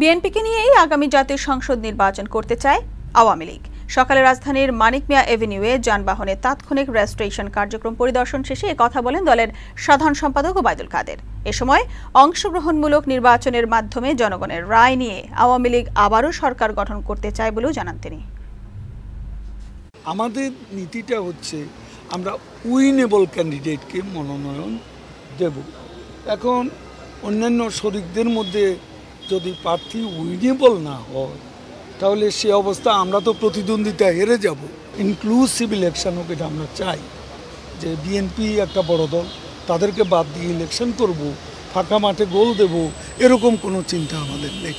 বিএনপিকে নিয়েই আগামী জাতীয় সংসদ নির্বাচন করতে চায় আওয়ামী লীগ। সকালে রাজধানীর মানিক মিয়া এভিনিউয়ে যানবাহনে তাৎক্ষণিক রেজিস্ট্রেশন কার্যক্রম পরিদর্শন শেষে কথা বলেন দলের সাধারণ সম্পাদক ওবায়দুল কাদের। এ সময় অংশগ্রহণমূলক নির্বাচনের মাধ্যমে জনগণের রায় নিয়ে আওয়ামী লীগ আবারও সরকার গঠন করতে চায় বলেও জানান তিনি। আমাদের নীতিটা হচ্ছে আমরা উইনেবল ক্যান্ডিডেটকে মনোনয়ন দেব। এখন অন্যান্য শরিকদের মধ্যে যদি প্রার্থী উইনেবল না হয়, তাহলে সে অবস্থা আমরা তো প্রতিদ্বন্দ্বিতা হেরে যাব। ইনক্লুসিভ ইলেকশন হোক এটা আমরা চাই। যে বিএনপি একটা বড় দল, তাদেরকে বাদ দিয়ে ইলেকশন করব, ফাঁকা মাঠে গোল দেব, এরকম কোনো চিন্তা আমাদের নেই।